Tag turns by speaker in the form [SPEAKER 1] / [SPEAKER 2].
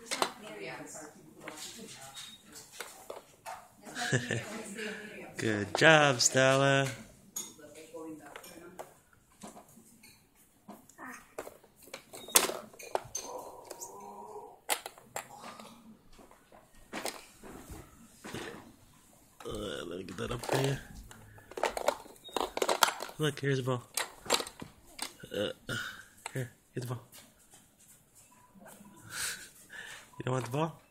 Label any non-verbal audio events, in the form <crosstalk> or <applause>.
[SPEAKER 1] It's not there yet. <laughs> Good job, Stella. Uh, let me get that up for you. Look, here's the ball. Uh, here, get the ball. <laughs> You don't want the ball?